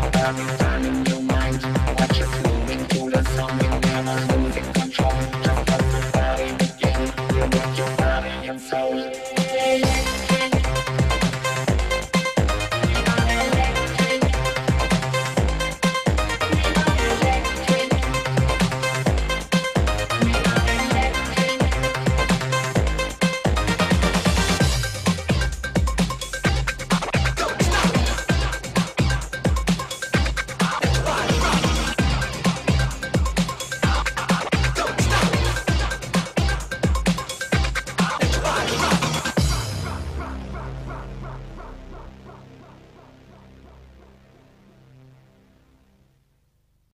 I'm Thank you.